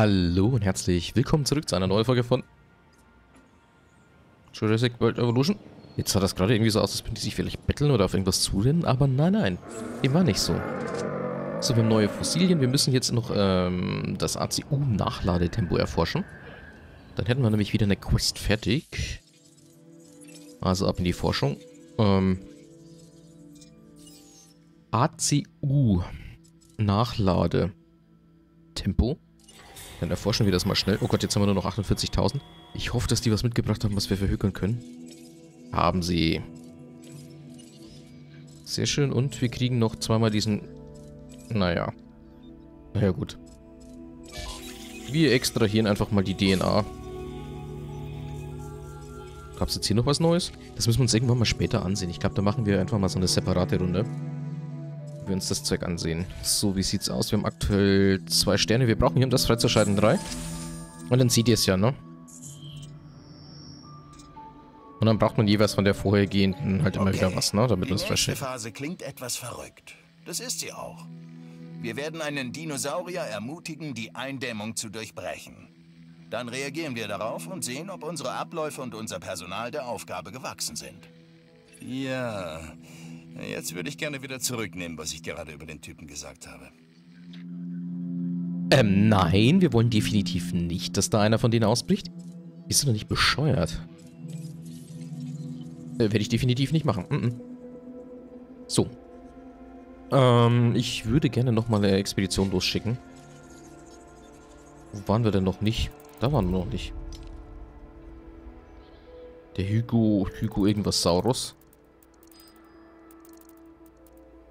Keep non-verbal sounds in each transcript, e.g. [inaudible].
Hallo und herzlich willkommen zurück zu einer neuen Folge von Jurassic World Evolution. Jetzt sah das gerade irgendwie so aus, als könnte die sich vielleicht betteln oder auf irgendwas zurennen, aber nein, nein, war nicht so. So, wir haben neue Fossilien, wir müssen jetzt noch ähm, das ACU-Nachladetempo erforschen. Dann hätten wir nämlich wieder eine Quest fertig. Also ab in die Forschung. Ähm, ACU-Nachladetempo. Dann erforschen wir das mal schnell. Oh Gott, jetzt haben wir nur noch 48.000. Ich hoffe, dass die was mitgebracht haben, was wir verhökern können. Haben sie. Sehr schön. Und wir kriegen noch zweimal diesen... Naja. Naja, gut. Wir extrahieren einfach mal die DNA. Gab es jetzt hier noch was Neues? Das müssen wir uns irgendwann mal später ansehen. Ich glaube, da machen wir einfach mal so eine separate Runde wir uns das Zeug ansehen. So, wie sieht's aus? Wir haben aktuell zwei Sterne. Wir brauchen hier, um das freizuschalten, drei. Und dann seht ihr es ja, ne? Und dann braucht man jeweils von der vorhergehenden halt immer okay. wieder was, ne? Damit das verschickt. Die Phase klingt etwas verrückt. Das ist sie auch. Wir werden einen Dinosaurier ermutigen, die Eindämmung zu durchbrechen. Dann reagieren wir darauf und sehen, ob unsere Abläufe und unser Personal der Aufgabe gewachsen sind. Ja, Jetzt würde ich gerne wieder zurücknehmen, was ich gerade über den Typen gesagt habe. Ähm, nein, wir wollen definitiv nicht, dass da einer von denen ausbricht. Bist du doch nicht bescheuert? Äh, Werde ich definitiv nicht machen. Mm -mm. So. Ähm, ich würde gerne nochmal eine Expedition losschicken. Wo waren wir denn noch nicht? Da waren wir noch nicht. Der Hugo, Hugo irgendwas Saurus.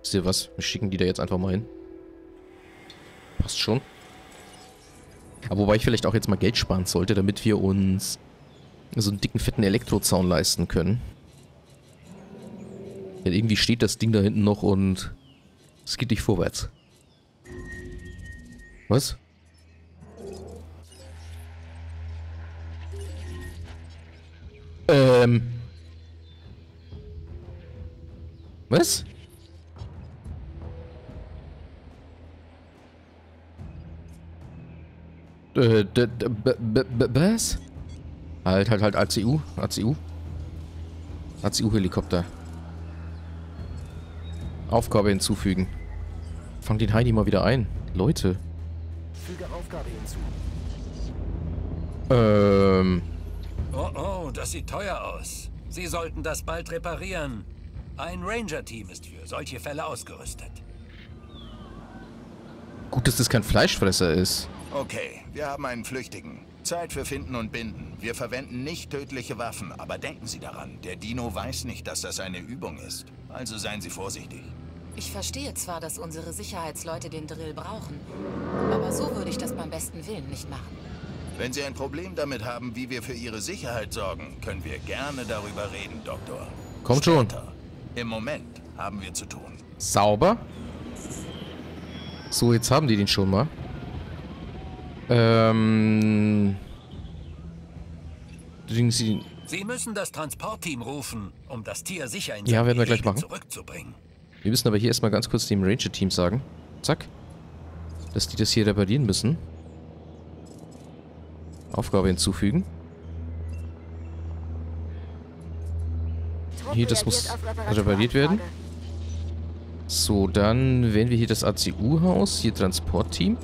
Wisst ihr was? Wir schicken die da jetzt einfach mal hin. Passt schon. Aber wobei ich vielleicht auch jetzt mal Geld sparen sollte, damit wir uns so einen dicken, fetten Elektrozaun leisten können. Denn irgendwie steht das Ding da hinten noch und es geht nicht vorwärts. Was? Ähm. Was? Äh, was? Halt, halt, halt, ACU, ACU. ACU-Helikopter. Aufgabe hinzufügen. Fang den Heidi mal wieder ein. Leute. Füge Aufgabe hinzu. Ähm. Oh, oh, das sieht teuer aus. Sie sollten das bald reparieren. Ein Ranger-Team ist für solche Fälle ausgerüstet. Gut, dass das kein Fleischfresser ist. Okay, wir haben einen Flüchtigen. Zeit für Finden und Binden. Wir verwenden nicht tödliche Waffen, aber denken Sie daran, der Dino weiß nicht, dass das eine Übung ist. Also seien Sie vorsichtig. Ich verstehe zwar, dass unsere Sicherheitsleute den Drill brauchen, aber so würde ich das beim besten Willen nicht machen. Wenn Sie ein Problem damit haben, wie wir für Ihre Sicherheit sorgen, können wir gerne darüber reden, Doktor. Kommt schon. Im Moment haben wir zu tun. Sauber. So, jetzt haben die den schon mal. Ähm. Sie, Sie müssen das Transportteam rufen, um das Tier sicher in Ja, werden wir gleich machen. zurückzubringen. Wir müssen aber hier erstmal ganz kurz dem Ranger-Team sagen. Zack. Dass die das hier reparieren müssen. Aufgabe hinzufügen. Hier, das muss repariert werden. So, dann wählen wir hier das ACU-Haus. Hier Transportteam.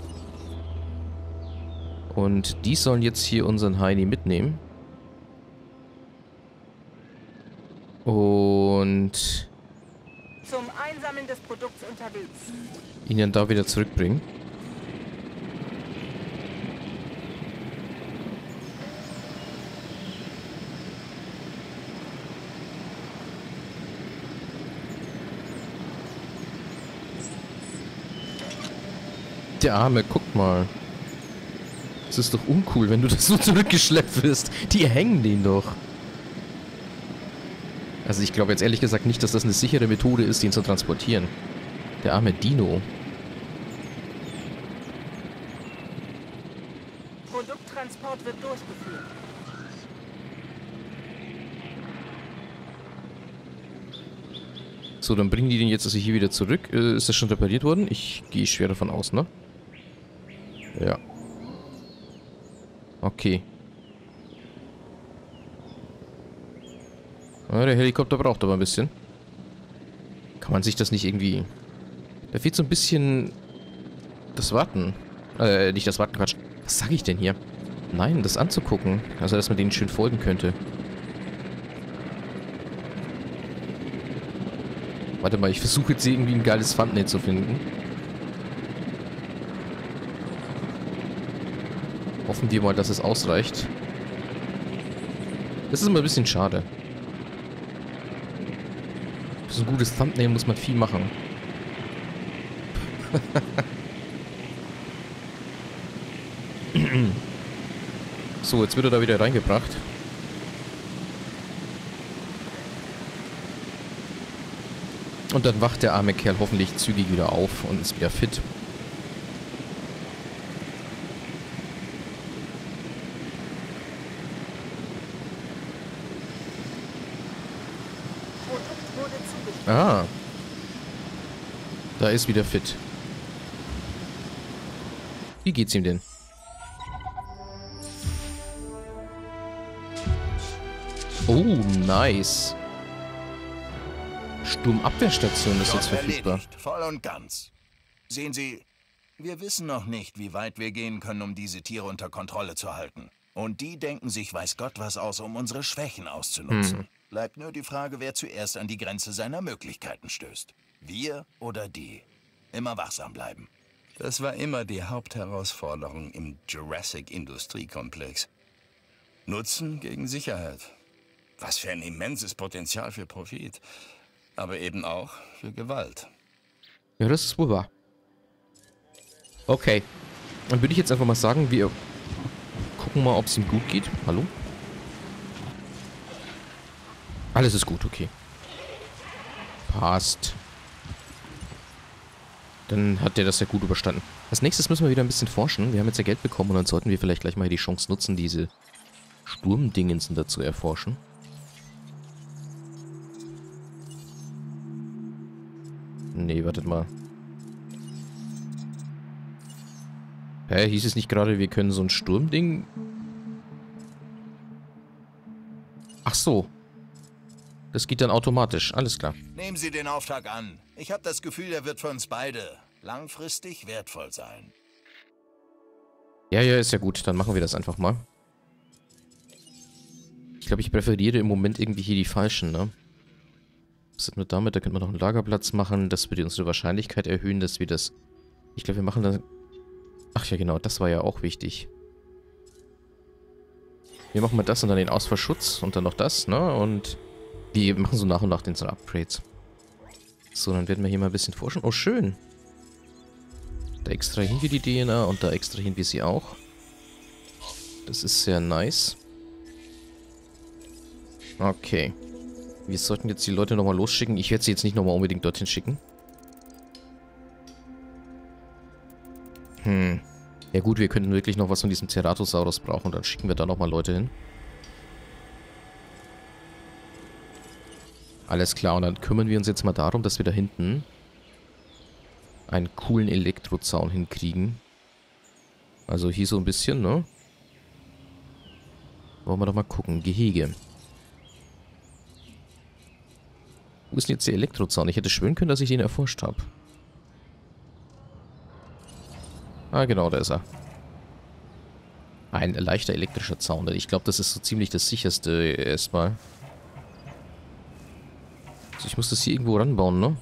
Und die sollen jetzt hier unseren Heini mitnehmen. Und... Zum Einsammeln des Produkts unterwegs. Ihn dann da wieder zurückbringen. Der Arme, guckt mal. Das ist doch uncool, wenn du das so [laughs] zurückgeschleppt wirst. Die hängen den doch. Also ich glaube jetzt ehrlich gesagt nicht, dass das eine sichere Methode ist, den zu transportieren. Der arme Dino. Produkttransport wird durchgeführt. So, dann bringen die den jetzt also hier wieder zurück. Äh, ist das schon repariert worden? Ich gehe schwer davon aus, ne? Ja. Okay. Der Helikopter braucht aber ein bisschen. Kann man sich das nicht irgendwie... Da fehlt so ein bisschen... Das Warten. Äh, nicht das Warten, Quatsch. Was sage ich denn hier? Nein, das anzugucken. Also, dass man denen schön folgen könnte. Warte mal, ich versuche jetzt irgendwie ein geiles Thumbnail zu finden. Hoffen wir mal, dass es ausreicht. Das ist immer ein bisschen schade. Für so ein gutes Thumbnail muss man viel machen. [laughs] so, jetzt wird er da wieder reingebracht. Und dann wacht der arme Kerl hoffentlich zügig wieder auf und ist wieder fit. Ah. Da ist wieder fit. Wie geht's ihm denn? Oh, nice. Sturmabwehrstation ist jetzt verfügbar. Voll und ganz. Sehen Sie, wir wissen noch nicht, wie weit wir gehen können, um diese Tiere unter Kontrolle zu halten. Und die denken sich weiß Gott was aus, um unsere Schwächen auszunutzen. Hm. Bleibt nur die Frage, wer zuerst an die Grenze seiner Möglichkeiten stößt. Wir oder die. Immer wachsam bleiben. Das war immer die Hauptherausforderung im Jurassic Industriekomplex. Nutzen gegen Sicherheit. Was für ein immenses Potenzial für Profit. Aber eben auch für Gewalt. Ja, das ist wohl wahr. Okay. Dann würde ich jetzt einfach mal sagen, wir gucken mal, ob es ihm gut geht. Hallo? Alles ist gut, okay. Passt. Dann hat der das ja gut überstanden. Als nächstes müssen wir wieder ein bisschen forschen. Wir haben jetzt ja Geld bekommen und dann sollten wir vielleicht gleich mal die Chance nutzen, diese Sturmdingensen dazu erforschen. Nee, wartet mal. Hä, hieß es nicht gerade, wir können so ein Sturmding... Ach so. Das geht dann automatisch. Alles klar. Nehmen Sie den Auftrag an. Ich habe das Gefühl, er wird für uns beide langfristig wertvoll sein. Ja, ja, ist ja gut. Dann machen wir das einfach mal. Ich glaube, ich präferiere im Moment irgendwie hier die falschen, ne? Was ist mit damit? Da könnte man noch einen Lagerplatz machen. Das würde unsere Wahrscheinlichkeit erhöhen, dass wir das... Ich glaube, wir machen dann... Ach ja, genau. Das war ja auch wichtig. Wir machen mal das und dann den Ausfallschutz und dann noch das, ne? Und wir machen so nach und nach den Upgrades. So, dann werden wir hier mal ein bisschen forschen. Oh, schön. Da extrahieren wir die DNA und da extrahieren wir sie auch. Das ist sehr nice. Okay. Wir sollten jetzt die Leute nochmal losschicken. Ich werde sie jetzt nicht nochmal unbedingt dorthin schicken. Hm. Ja gut, wir könnten wirklich noch was von diesem Ceratosaurus brauchen. Dann schicken wir da nochmal Leute hin. Alles klar, und dann kümmern wir uns jetzt mal darum, dass wir da hinten einen coolen Elektrozaun hinkriegen. Also hier so ein bisschen, ne? Wollen wir doch mal gucken. Gehege. Wo ist denn jetzt der Elektrozaun? Ich hätte schwören können, dass ich den erforscht habe. Ah, genau, da ist er. Ein leichter elektrischer Zaun. Ich glaube, das ist so ziemlich das sicherste erstmal. Ich muss das hier irgendwo ranbauen, ne?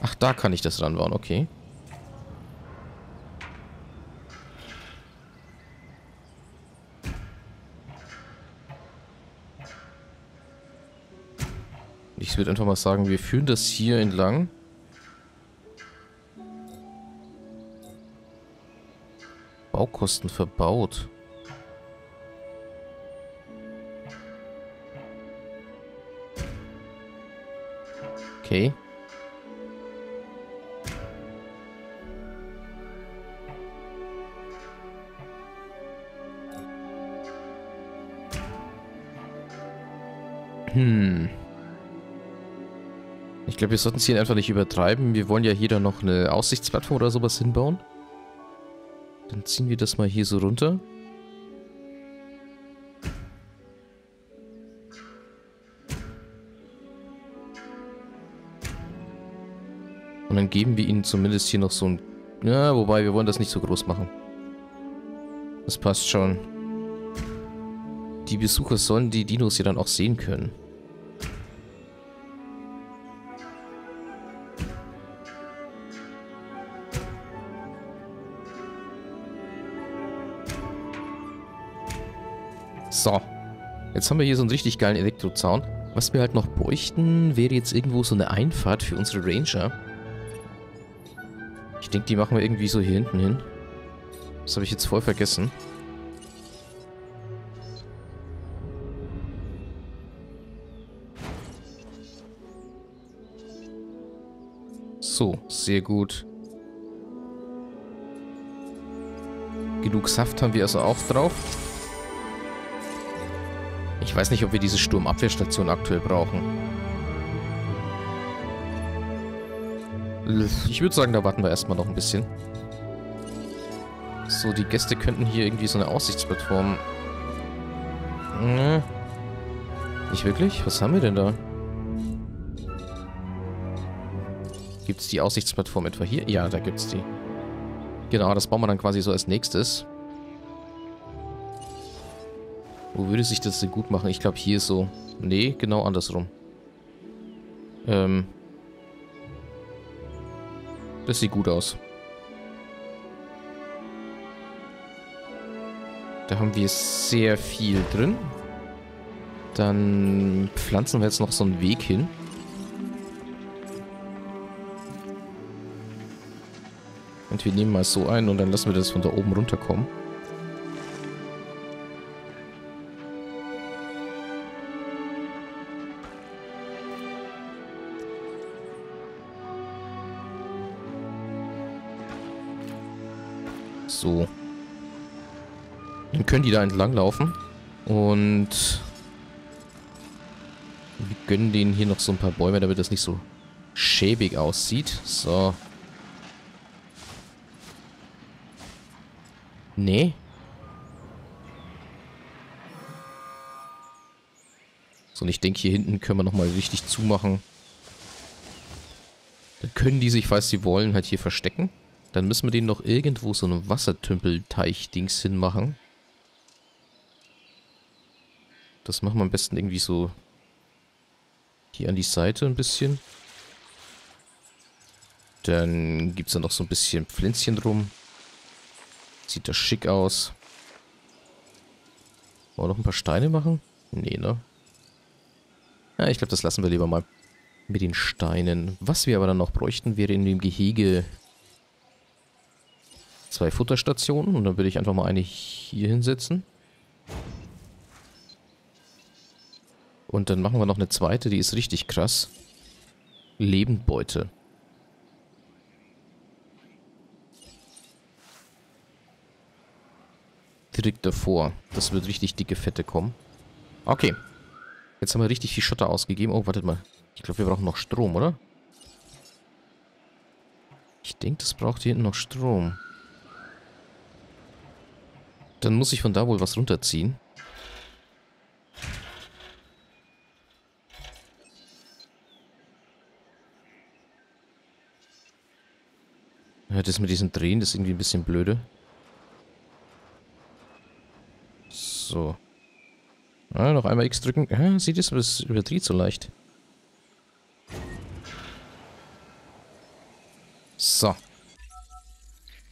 Ach, da kann ich das ranbauen, okay. Ich würde einfach mal sagen, wir führen das hier entlang. Baukosten verbaut. Okay. Hm. Ich glaube, wir sollten es hier einfach nicht übertreiben. Wir wollen ja hier dann noch eine Aussichtsplattform oder sowas hinbauen. Dann ziehen wir das mal hier so runter. Dann geben wir ihnen zumindest hier noch so ein... Ja, wobei, wir wollen das nicht so groß machen. Das passt schon. Die Besucher sollen die Dinos hier dann auch sehen können. So. Jetzt haben wir hier so einen richtig geilen Elektrozaun. Was wir halt noch bräuchten, wäre jetzt irgendwo so eine Einfahrt für unsere Ranger. Ich denke, die machen wir irgendwie so hier hinten hin. Das habe ich jetzt voll vergessen. So, sehr gut. Genug Saft haben wir also auch drauf. Ich weiß nicht, ob wir diese Sturmabwehrstation aktuell brauchen. Ich würde sagen, da warten wir erstmal noch ein bisschen. So, die Gäste könnten hier irgendwie so eine Aussichtsplattform... Hm. Nicht wirklich? Was haben wir denn da? Gibt es die Aussichtsplattform etwa hier? Ja, da gibt es die. Genau, das bauen wir dann quasi so als nächstes. Wo würde sich das denn gut machen? Ich glaube hier so. Nee, genau andersrum. Ähm. Das sieht gut aus. Da haben wir sehr viel drin. Dann pflanzen wir jetzt noch so einen Weg hin. Und wir nehmen mal so ein und dann lassen wir das von da oben runterkommen. So. Dann können die da entlang laufen. Und wir gönnen denen hier noch so ein paar Bäume, damit das nicht so schäbig aussieht. So. Nee. So, und ich denke, hier hinten können wir nochmal richtig zumachen. Dann können die sich, falls sie wollen, halt hier verstecken. Dann müssen wir denen noch irgendwo so einen Wassertümpelteich-Dings hinmachen. Das machen wir am besten irgendwie so hier an die Seite ein bisschen. Dann gibt es da noch so ein bisschen Pflänzchen drum. Sieht das schick aus. Wollen wir noch ein paar Steine machen? Nee, ne? Ja, ich glaube, das lassen wir lieber mal mit den Steinen. Was wir aber dann noch bräuchten, wäre in dem Gehege zwei Futterstationen. Und dann würde ich einfach mal eine hier hinsetzen. Und dann machen wir noch eine zweite, die ist richtig krass. Lebendbeute. direkt davor. Das wird richtig dicke Fette kommen. Okay. Jetzt haben wir richtig viel Schotter ausgegeben. Oh, wartet mal. Ich glaube, wir brauchen noch Strom, oder? Ich denke, das braucht hier hinten noch Strom. Dann muss ich von da wohl was runterziehen. Ja, das mit diesem Drehen, das ist irgendwie ein bisschen blöde. So. Ah, noch einmal X drücken. Ah, sieht es, das überdreht so leicht. So.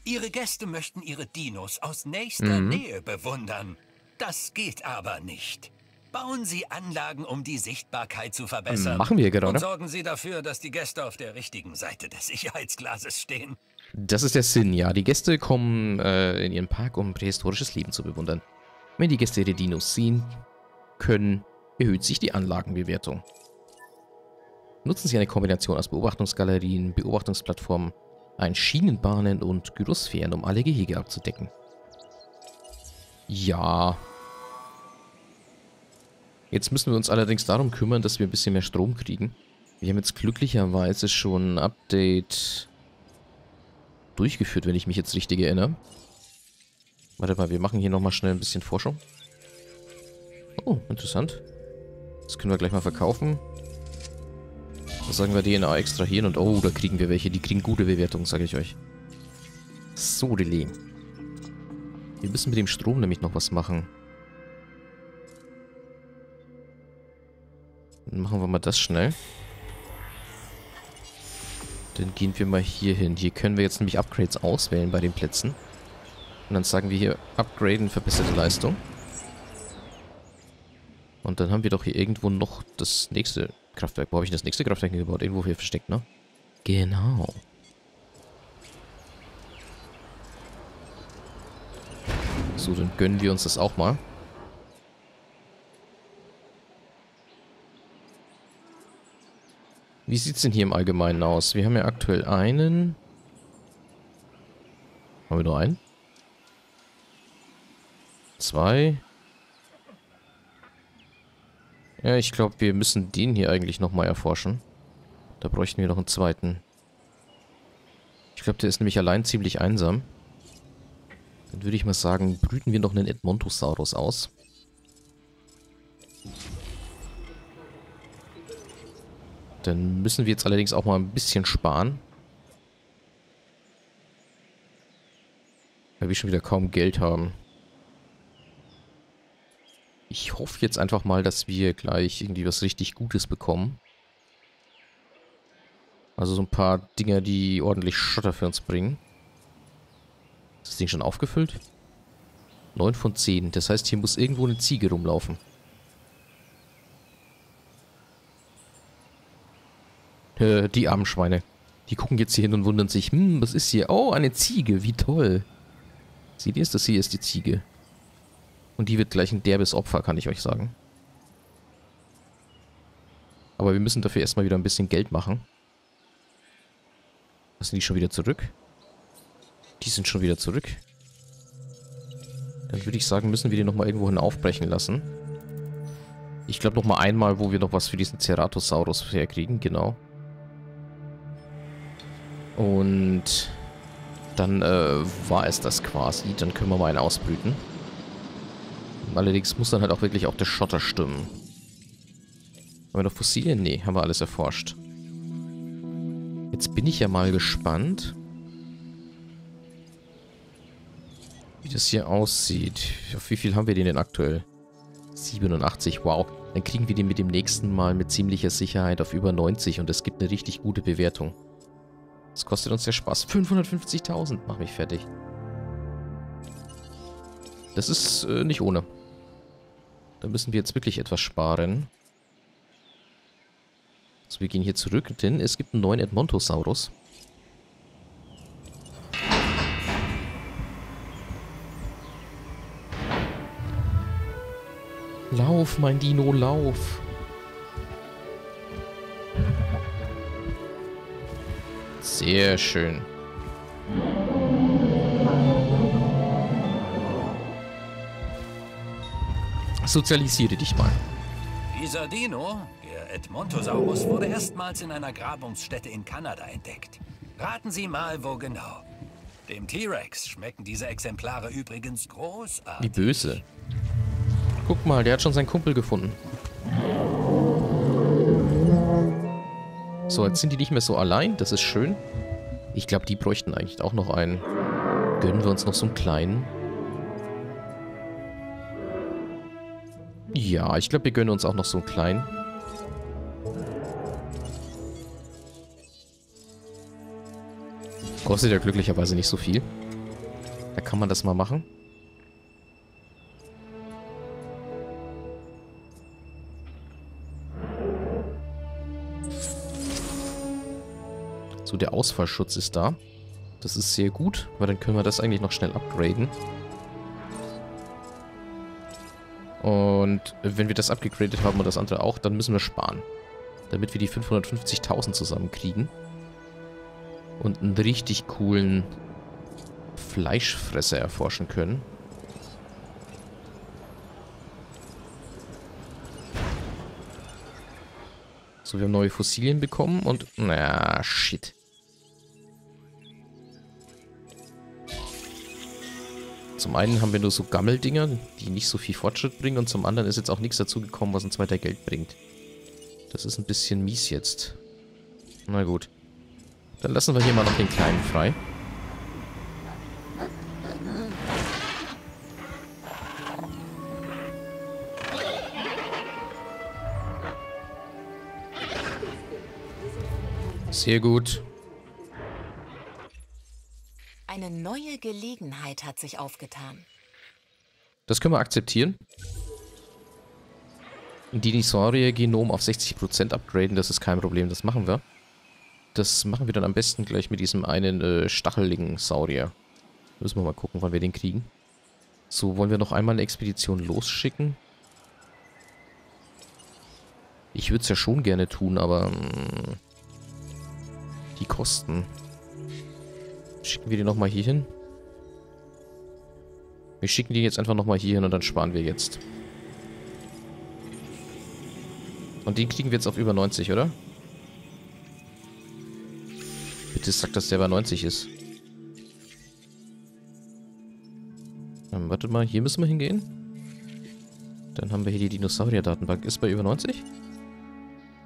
Ihre Gäste möchten ihre Dinos aus nächster Mhm. Nähe bewundern. Das geht aber nicht. Bauen Sie Anlagen, um die Sichtbarkeit zu verbessern. Machen wir gerade. Und sorgen Sie dafür, dass die Gäste auf der richtigen Seite des Sicherheitsglases stehen. Das ist der Sinn, ja. Die Gäste kommen äh, in ihren Park, um prähistorisches Leben zu bewundern. Wenn die Gäste ihre Dinos sehen können, erhöht sich die Anlagenbewertung. Nutzen Sie eine Kombination aus Beobachtungsgalerien, Beobachtungsplattformen, ein Schienenbahnen und Gyrosphären, um alle Gehege abzudecken. Ja. Jetzt müssen wir uns allerdings darum kümmern, dass wir ein bisschen mehr Strom kriegen. Wir haben jetzt glücklicherweise schon ein Update durchgeführt, wenn ich mich jetzt richtig erinnere. Warte mal, wir machen hier nochmal schnell ein bisschen Forschung. Oh, interessant. Das können wir gleich mal verkaufen. Da sagen wir DNA extrahieren und oh, da kriegen wir welche. Die kriegen gute Bewertungen, sage ich euch. So, Delay. Wir müssen mit dem Strom nämlich noch was machen. Dann machen wir mal das schnell. Dann gehen wir mal hier hin. Hier können wir jetzt nämlich Upgrades auswählen bei den Plätzen. Und dann sagen wir hier Upgraden, verbesserte Leistung. Und dann haben wir doch hier irgendwo noch das nächste Kraftwerk. Wo habe ich das nächste Kraftwerk gebaut? Irgendwo hier versteckt, ne? Genau. So, dann gönnen wir uns das auch mal. Wie sieht es denn hier im Allgemeinen aus? Wir haben ja aktuell einen... Haben wir nur einen? Zwei. Ja, ich glaube, wir müssen den hier eigentlich nochmal erforschen. Da bräuchten wir noch einen zweiten. Ich glaube, der ist nämlich allein ziemlich einsam. Dann würde ich mal sagen, brüten wir noch einen Edmontosaurus aus. Dann müssen wir jetzt allerdings auch mal ein bisschen sparen. Weil wir schon wieder kaum Geld haben. Ich hoffe jetzt einfach mal, dass wir gleich irgendwie was richtig Gutes bekommen. Also so ein paar Dinger, die ordentlich Schotter für uns bringen. Ist das Ding schon aufgefüllt? 9 von 10. Das heißt, hier muss irgendwo eine Ziege rumlaufen. Äh, die armen Schweine. Die gucken jetzt hier hin und wundern sich, hm, was ist hier? Oh, eine Ziege, wie toll. Seht ihr es? Das hier ist die Ziege. Und die wird gleich ein derbes Opfer, kann ich euch sagen. Aber wir müssen dafür erstmal wieder ein bisschen Geld machen. Was sind die schon wieder zurück? Die sind schon wieder zurück. Dann würde ich sagen, müssen wir die nochmal irgendwo hin aufbrechen lassen. Ich glaube nochmal einmal, wo wir noch was für diesen Ceratosaurus herkriegen, genau. Und dann äh, war es das quasi. Dann können wir mal einen ausbrüten. Allerdings muss dann halt auch wirklich auch der Schotter stimmen. Haben wir noch Fossilien? Nee, haben wir alles erforscht. Jetzt bin ich ja mal gespannt, wie das hier aussieht. Auf wie viel haben wir den denn aktuell? 87, wow. Dann kriegen wir den mit dem nächsten Mal mit ziemlicher Sicherheit auf über 90 und es gibt eine richtig gute Bewertung. Das kostet uns ja Spaß. 550.000, mach mich fertig. Das ist äh, nicht ohne. Da müssen wir jetzt wirklich etwas sparen. So, wir gehen hier zurück, denn es gibt einen neuen Edmontosaurus. Lauf, mein Dino, lauf. Sehr schön. Sozialisiere dich mal. Dieser Dino, der Edmontosaurus, wurde erstmals in einer Grabungsstätte in Kanada entdeckt. Raten Sie mal, wo genau. Dem T-Rex schmecken diese Exemplare übrigens großartig. Wie böse. Guck mal, der hat schon seinen Kumpel gefunden. So, jetzt sind die nicht mehr so allein. Das ist schön. Ich glaube, die bräuchten eigentlich auch noch einen. Gönnen wir uns noch so einen kleinen. Ja, ich glaube, wir gönnen uns auch noch so einen kleinen. Kostet ja glücklicherweise nicht so viel. Da kann man das mal machen. So, der Ausfallschutz ist da. Das ist sehr gut, weil dann können wir das eigentlich noch schnell upgraden. Und wenn wir das abgegradet haben und das andere auch, dann müssen wir sparen. Damit wir die 550.000 zusammenkriegen. Und einen richtig coolen Fleischfresser erforschen können. So, wir haben neue Fossilien bekommen und... Na, shit. Zum einen haben wir nur so Gammeldinger, die nicht so viel Fortschritt bringen und zum anderen ist jetzt auch nichts dazu gekommen, was uns weiter Geld bringt. Das ist ein bisschen mies jetzt. Na gut. Dann lassen wir hier mal noch den Kleinen frei. Sehr gut. Gelegenheit hat sich aufgetan. Das können wir akzeptieren. Dinosaurier-Genom auf 60% upgraden, das ist kein Problem, das machen wir. Das machen wir dann am besten gleich mit diesem einen äh, stacheligen Saurier. Müssen wir mal gucken, wann wir den kriegen. So, wollen wir noch einmal eine Expedition losschicken? Ich würde es ja schon gerne tun, aber... Mh, hm, die Kosten. Schicken wir die nochmal hier hin? Wir schicken die jetzt einfach nochmal hier hin und dann sparen wir jetzt. Und den kriegen wir jetzt auf über 90, oder? Bitte sag, dass der bei 90 ist. Ähm, wartet mal, hier müssen wir hingehen. Dann haben wir hier die Dinosaurier-Datenbank. Ist bei über 90?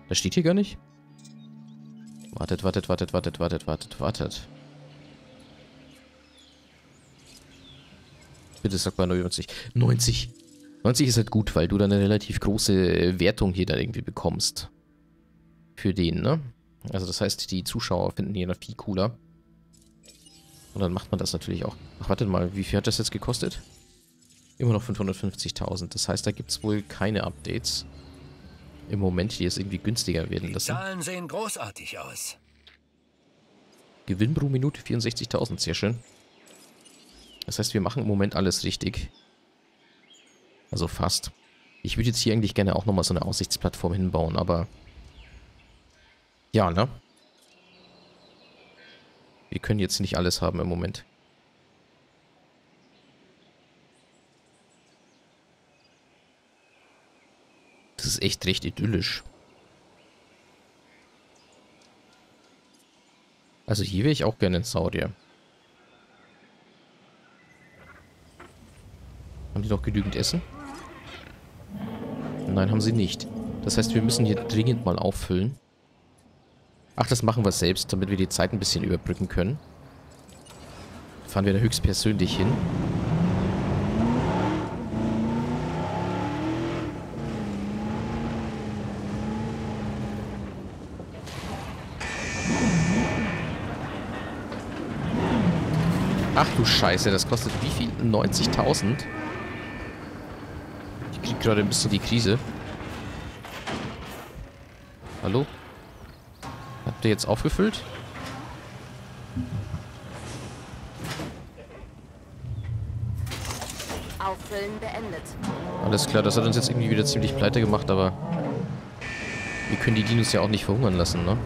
Das steht hier gar nicht. Wartet, wartet, wartet, wartet, wartet, wartet, wartet. Bitte sag mal 90. 90. 90 ist halt gut, weil du dann eine relativ große Wertung hier dann irgendwie bekommst. Für den, ne? Also das heißt, die Zuschauer finden die noch viel cooler. Und dann macht man das natürlich auch. Ach, wartet mal, wie viel hat das jetzt gekostet? Immer noch 550.000. Das heißt, da gibt es wohl keine Updates. Im Moment, die es irgendwie günstiger werden lassen. Die Zahlen sehen großartig aus. Gewinn pro Minute 64.000, sehr schön. Das heißt, wir machen im Moment alles richtig. Also fast. Ich würde jetzt hier eigentlich gerne auch nochmal so eine Aussichtsplattform hinbauen, aber... Ja, ne? Wir können jetzt nicht alles haben im Moment. Das ist echt recht idyllisch. Also hier wäre ich auch gerne in Saudi. Haben die noch genügend Essen? Nein, haben sie nicht. Das heißt, wir müssen hier dringend mal auffüllen. Ach, das machen wir selbst, damit wir die Zeit ein bisschen überbrücken können. Fahren wir da höchstpersönlich hin. Ach du Scheiße, das kostet wie viel? 90.000? Ich krieg gerade ein bisschen die Krise. Hallo? Habt ihr jetzt aufgefüllt? Auffüllen beendet. Alles klar, das hat uns jetzt irgendwie wieder ziemlich pleite gemacht, aber wir können die Dinos ja auch nicht verhungern lassen, ne?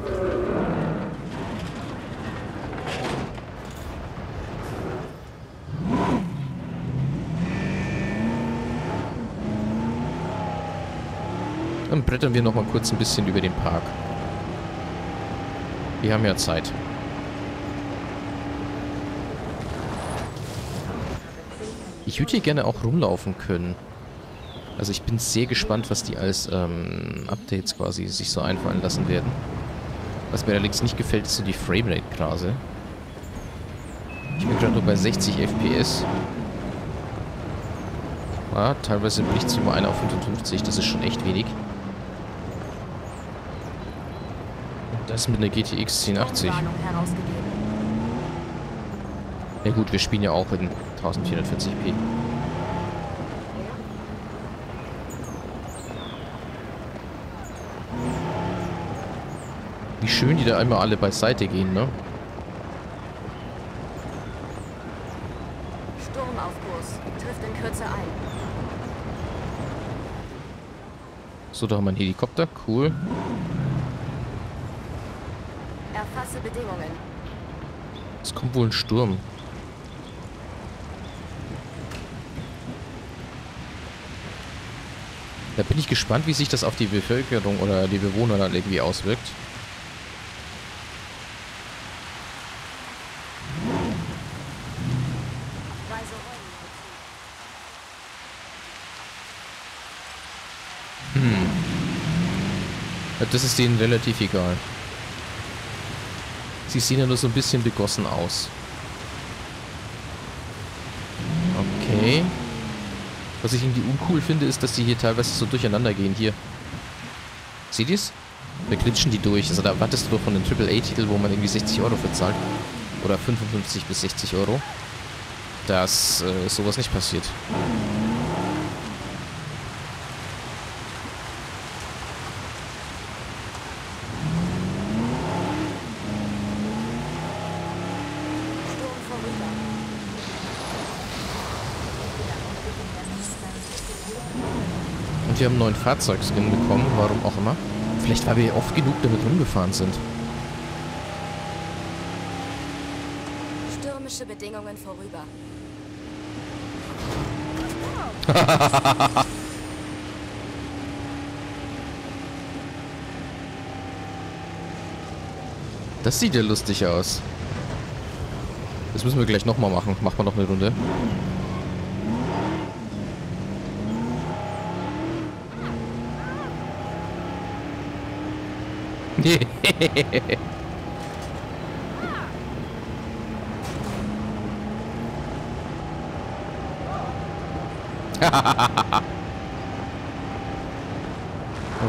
Brettern wir noch mal kurz ein bisschen über den Park. Wir haben ja Zeit. Ich würde hier gerne auch rumlaufen können. Also ich bin sehr gespannt, was die als ähm, Updates quasi sich so einfallen lassen werden. Was mir allerdings nicht gefällt, ist so die Framerate-Grase. Ich bin gerade nur bei 60 FPS. Ja, teilweise bricht es über einer auf 55, das ist schon echt wenig. Das mit einer GTX 1080. Ja gut, wir spielen ja auch in 1440p. Wie schön die da einmal alle beiseite gehen, ne? Sturm auf Kurs. Trifft in Kürze ein. So, da haben wir einen Helikopter. Cool fixe Bedingungen. Es kommt wohl ein Sturm. Da bin ich gespannt, wie sich das auf die Bevölkerung oder die Bewohner dann irgendwie auswirkt. Hm. Das ist denen relativ egal. Sie sehen ja nur so ein bisschen begossen aus. Okay. Was ich irgendwie uncool finde, ist, dass die hier teilweise so durcheinander gehen. Hier. Seht ihr's? Wir glitschen die durch. Also da wartest du doch von einem AAA-Titel, wo man irgendwie 60 Euro verzahlt. Oder 55 bis 60 Euro. Dass äh, sowas nicht passiert. Und wir haben einen neuen Fahrzeugskin bekommen, warum auch immer. Vielleicht, weil wir oft genug damit rumgefahren sind. Stürmische Bedingungen vorüber. [laughs] Das sieht ja lustig aus. Das müssen wir gleich nochmal machen. Machen wir noch eine Runde. [laughs]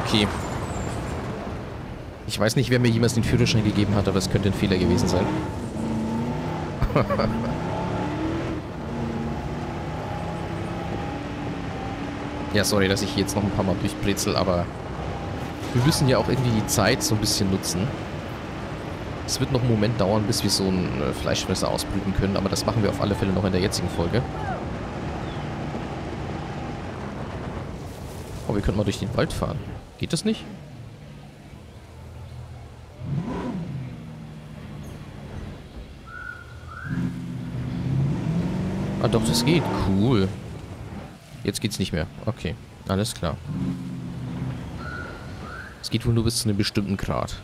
okay. Ich weiß nicht, wer mir jemals den Führerschein gegeben hat, aber es könnte ein Fehler gewesen sein. [laughs] ja, sorry, dass ich jetzt noch ein paar Mal durchbrezel, aber wir müssen ja auch irgendwie die Zeit so ein bisschen nutzen. Es wird noch einen Moment dauern, bis wir so ein äh, Fleischfresser ausbrüten können, aber das machen wir auf alle Fälle noch in der jetzigen Folge. Oh, wir könnten mal durch den Wald fahren. Geht das nicht? Ah doch, das geht. Cool. Jetzt geht's nicht mehr. Okay, alles klar. Es geht wohl nur bis zu einem bestimmten Grad.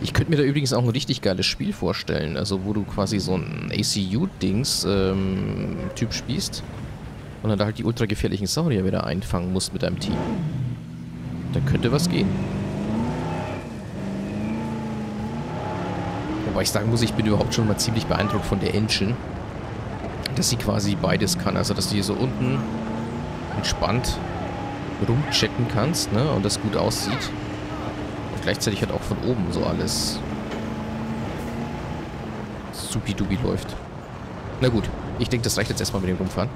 Ich könnte mir da übrigens auch ein richtig geiles Spiel vorstellen. Also wo du quasi so ein ACU-Dings ähm, spielst. Und dann da halt die ultra gefährlichen Saurier wieder einfangen musst mit deinem Team. Da könnte was gehen. Wobei ich sagen muss, ich bin überhaupt schon mal ziemlich beeindruckt von der Engine. Dass sie quasi beides kann. Also dass du hier so unten entspannt rumchecken kannst, ne? Und das gut aussieht. Und gleichzeitig halt auch von oben so alles supidubi läuft. Na gut, ich denke, das reicht jetzt erstmal mit dem Rumfahren.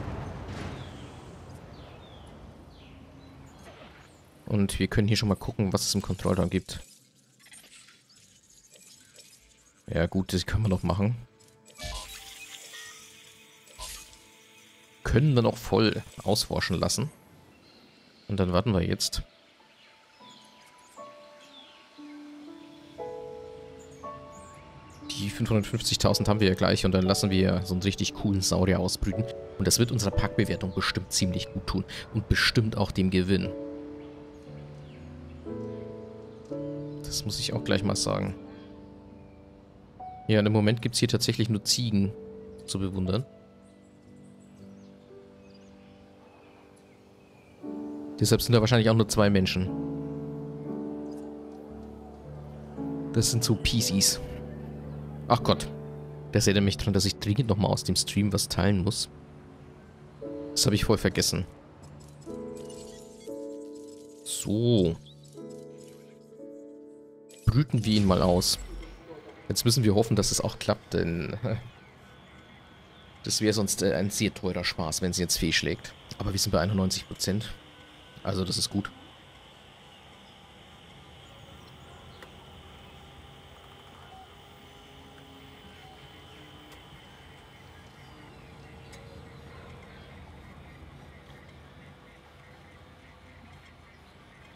Und wir können hier schon mal gucken, was es im Kontrollraum gibt. Ja gut, das können wir noch machen. Können dann auch voll ausforschen lassen. Und dann warten wir jetzt. Die 550.000 haben wir ja gleich und dann lassen wir so einen richtig coolen Saurier ausbrüten. Und das wird unserer Packbewertung bestimmt ziemlich gut tun. Und bestimmt auch dem Gewinn. Das muss ich auch gleich mal sagen. Ja, im Moment gibt es hier tatsächlich nur Ziegen zu bewundern. Deshalb sind da wahrscheinlich auch nur zwei Menschen. Das sind so PCs. Ach Gott. Das erinnert mich daran, dass ich dringend nochmal aus dem Stream was teilen muss. Das habe ich voll vergessen. So. Brüten wir ihn mal aus. Jetzt müssen wir hoffen, dass es auch klappt, denn... [laughs] Das wäre sonst äh, ein sehr teurer Spaß, wenn sie jetzt fehlschlägt. Aber wir sind bei 91%. Also das ist gut.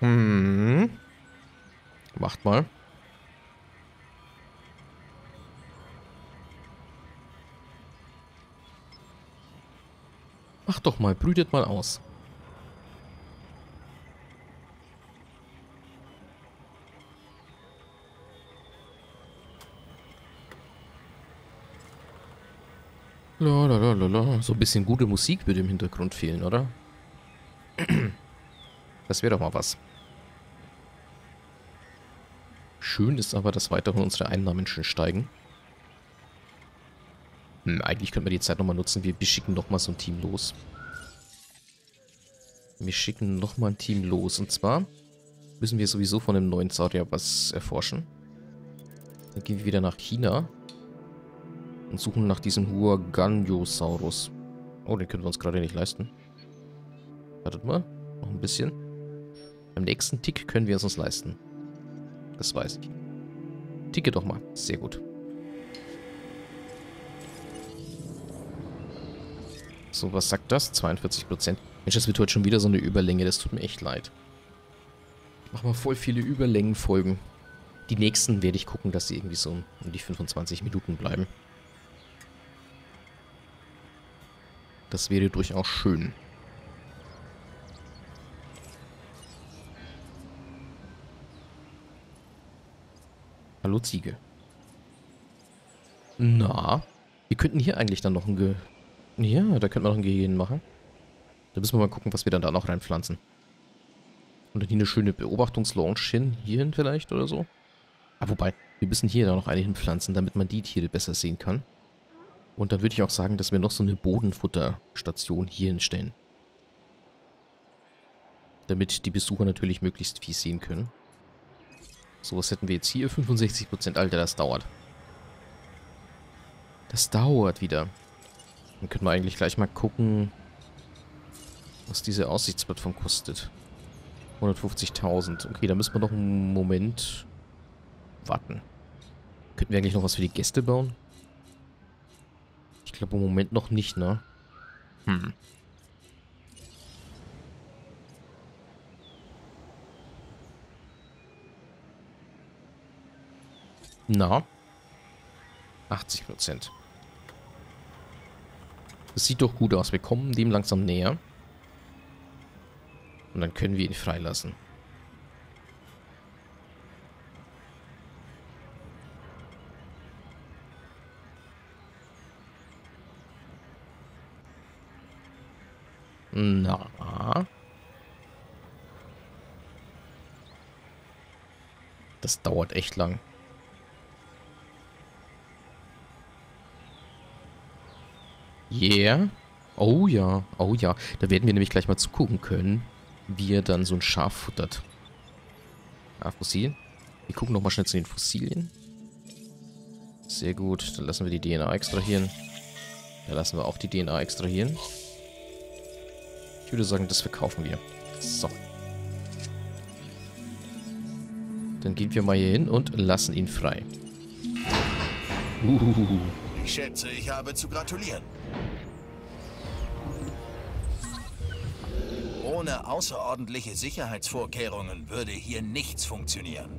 Hm. Macht mal. Macht doch mal, brütet mal aus. Lalalala. So ein bisschen gute Musik würde im Hintergrund fehlen, oder? Das wäre doch mal was. Schön ist aber, dass weiterhin unsere Einnahmen schön steigen. Hm, eigentlich könnten wir die Zeit nochmal nutzen. Wir, wir schicken nochmal so ein Team los. Wir schicken nochmal ein Team los. Und zwar müssen wir sowieso von dem neuen Saurier was erforschen. Dann gehen wir wieder nach China. Und suchen nach diesem Huaganyosaurus. Oh, den können wir uns gerade nicht leisten. Wartet mal. Noch ein bisschen. Beim nächsten Tick können wir es uns leisten. Das weiß ich. Ticke doch mal. Sehr gut. So, was sagt das? 42%. Mensch, das wird heute schon wieder so eine Überlänge. Das tut mir echt leid. Ich mache mal voll viele Überlängenfolgen. Die nächsten werde ich gucken, dass sie irgendwie so um die 25 Minuten bleiben. Das wäre durchaus schön. Hallo Ziege. Na, wir könnten hier eigentlich dann noch ein Ge... Ja, da könnten wir noch ein Gehirn machen. Da müssen wir mal gucken, was wir dann da noch reinpflanzen. Und dann hier eine schöne Beobachtungslaunch hin. Hierhin vielleicht oder so. Ah, wobei, wir müssen hier da noch eine hinpflanzen, damit man die Tiere besser sehen kann. Und dann würde ich auch sagen, dass wir noch so eine Bodenfutterstation hier hinstellen. Damit die Besucher natürlich möglichst viel sehen können. So, was hätten wir jetzt hier? 65%. Alter, das dauert. Das dauert wieder. Dann können wir eigentlich gleich mal gucken, was diese Aussichtsplattform kostet. 150.000. Okay, da müssen wir noch einen Moment warten. Könnten wir eigentlich noch was für die Gäste bauen? Ich glaube im Moment noch nicht, ne? Hm. Na? 80 Prozent. Das sieht doch gut aus. Wir kommen dem langsam näher. Und dann können wir ihn freilassen. Na. Das dauert echt lang. Yeah. Oh ja, oh ja. Da werden wir nämlich gleich mal zugucken können, wie er dann so ein Schaf futtert. Ah, Fossil. Wir gucken nochmal schnell zu den Fossilien. Sehr gut. Dann lassen wir die DNA extrahieren. Da lassen wir auch die DNA extrahieren. Ich würde sagen, das verkaufen wir. So. Dann gehen wir mal hier hin und lassen ihn frei. Uhuhu. Ich schätze, ich habe zu gratulieren. Ohne außerordentliche Sicherheitsvorkehrungen würde hier nichts funktionieren.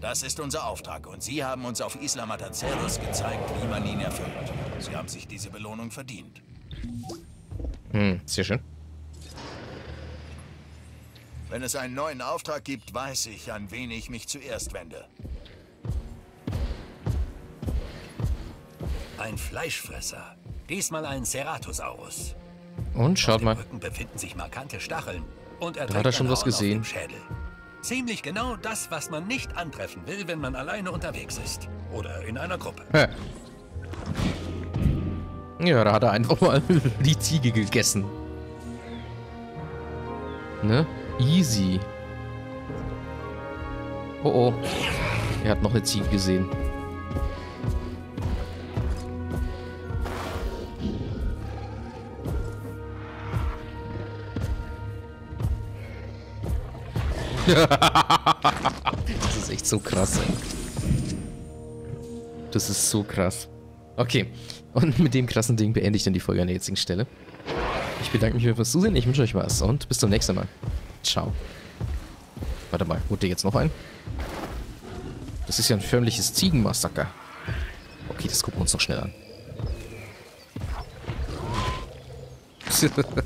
Das ist unser Auftrag und Sie haben uns auf Isla Mataceros gezeigt, wie man ihn erfüllt. Sie haben sich diese Belohnung verdient. Hm, sehr schön. Wenn es einen neuen Auftrag gibt, weiß ich, an wen ich mich zuerst wende. Ein Fleischfresser. Diesmal ein Ceratosaurus. Und schaut mal. Rücken befinden sich markante Stacheln. Und er Da hat er schon was gesehen. Ziemlich genau das, was man nicht antreffen will, wenn man alleine unterwegs ist. Oder in einer Gruppe. Hä. Ja, da hat er einfach mal [laughs] die Ziege gegessen. Ne? Easy. Oh oh. Er hat noch eine Ziege gesehen. [laughs] das ist echt so krass, ey. Das ist so krass. Okay, und mit dem krassen Ding beende ich dann die Folge an der jetzigen Stelle. Ich bedanke mich fürs Zusehen, ich wünsche euch was und bis zum nächsten Mal. Ciao. Warte mal, holt ihr jetzt noch ein? Das ist ja ein förmliches Ziegenmassaker. Okay, das gucken wir uns noch schnell an. [laughs]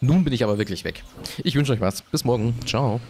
Nun bin ich aber wirklich weg. Ich wünsche euch was. Bis morgen. Ciao.